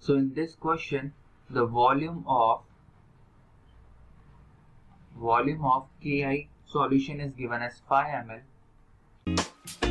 So in this question, the volume of volume of Ki solution is given as 5 ml